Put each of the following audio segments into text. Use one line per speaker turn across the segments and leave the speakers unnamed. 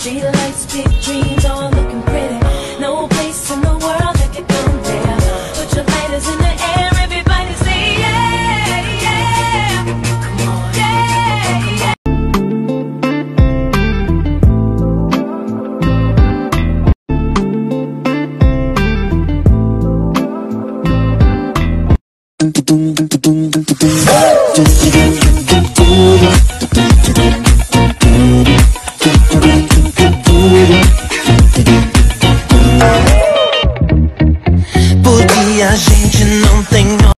City lights, big dreams, all looking pretty. No place in the world that can compare. Put your lighters in the air, everybody say yeah, yeah. Yeah, yeah.
A gente não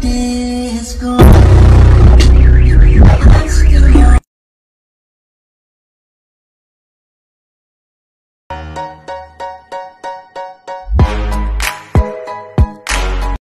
day is.